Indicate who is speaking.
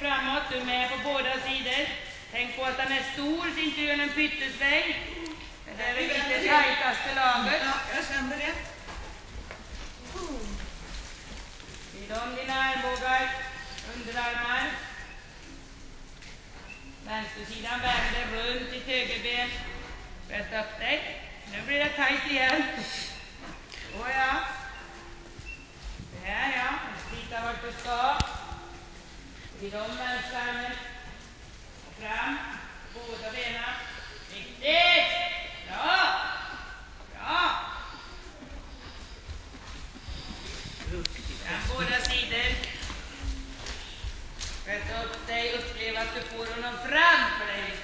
Speaker 1: framåt, du är med på båda sidor. Tänk på att den är stor så inte gör en pyttesväng. Det är det lite tajtaste laget.
Speaker 2: Ja, jag kände det.
Speaker 1: Vrid om dina armbågar, underarmar. Vänstersidan vänder runt ditt högerben. Sprätt upp dig. Nu blir det tajt igen. Åja. Det här ja. Slita vart du ska. Vrid om vänsterarmen. Fram. Båda benen. Riktigt! Bra! Bra! Fram båda sidor. Rätta upp dig, upplev att du får honom framför dig.